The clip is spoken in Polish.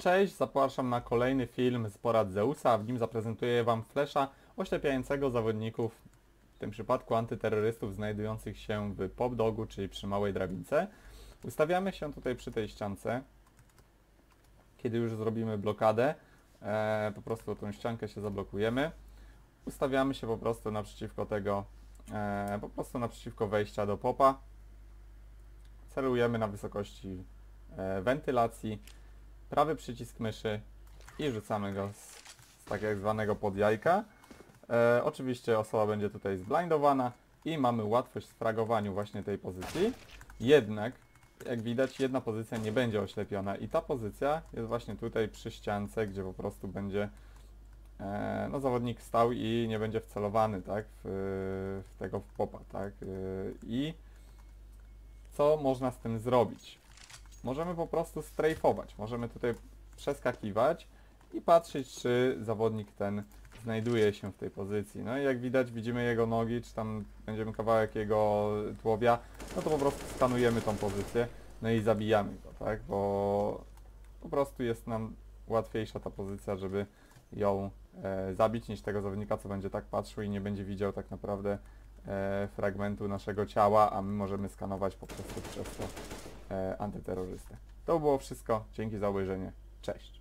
Cześć, zapraszam na kolejny film z porad Zeusa, w nim zaprezentuję Wam flesza oślepiającego zawodników, w tym przypadku antyterrorystów znajdujących się w popdogu, czyli przy małej drabince. Ustawiamy się tutaj przy tej ściance. Kiedy już zrobimy blokadę, e, po prostu tą ściankę się zablokujemy. Ustawiamy się po prostu naprzeciwko tego, e, po prostu naprzeciwko wejścia do popa. Celujemy na wysokości e, wentylacji prawy przycisk myszy i rzucamy go z, z tak zwanego podjajka. E, oczywiście osoba będzie tutaj zblindowana i mamy łatwość w fragowaniu właśnie tej pozycji. Jednak, jak widać, jedna pozycja nie będzie oślepiona i ta pozycja jest właśnie tutaj przy ściance, gdzie po prostu będzie e, no, zawodnik stał i nie będzie wcelowany tak, w, w tego popa. Tak? E, I co można z tym zrobić? Możemy po prostu strajfować. Możemy tutaj przeskakiwać i patrzeć, czy zawodnik ten znajduje się w tej pozycji. No i jak widać, widzimy jego nogi, czy tam będziemy kawałek jego tułowia, no to po prostu skanujemy tą pozycję, no i zabijamy go, tak? Bo po prostu jest nam łatwiejsza ta pozycja, żeby ją e, zabić, niż tego zawodnika, co będzie tak patrzył i nie będzie widział tak naprawdę e, fragmentu naszego ciała, a my możemy skanować po prostu przez to antyterrorystę. To było wszystko. Dzięki za obejrzenie. Cześć.